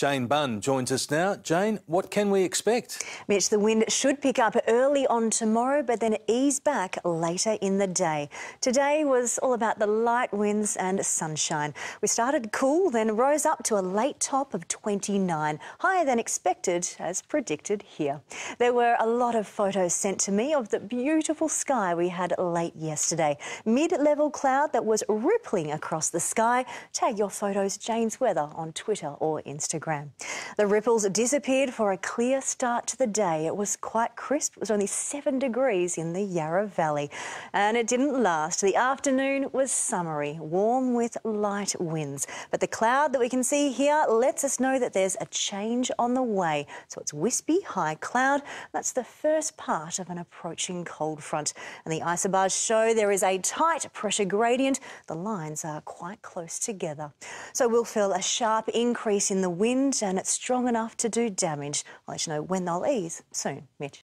Jane Bunn joins us now. Jane, what can we expect? Mitch, the wind should pick up early on tomorrow, but then ease back later in the day. Today was all about the light winds and sunshine. We started cool, then rose up to a late top of 29, higher than expected, as predicted here. There were a lot of photos sent to me of the beautiful sky we had late yesterday. Mid-level cloud that was rippling across the sky. Tag your photos Jane's Weather on Twitter or Instagram. Instagram. The ripples disappeared for a clear start to the day. It was quite crisp. It was only seven degrees in the Yarra Valley. And it didn't last. The afternoon was summery, warm with light winds. But the cloud that we can see here lets us know that there's a change on the way. So it's wispy, high cloud. That's the first part of an approaching cold front. And the isobars show there is a tight pressure gradient. The lines are quite close together. So we'll feel a sharp increase in the wind and it's strong enough to do damage. I'll let you know when they'll ease soon. Mitch.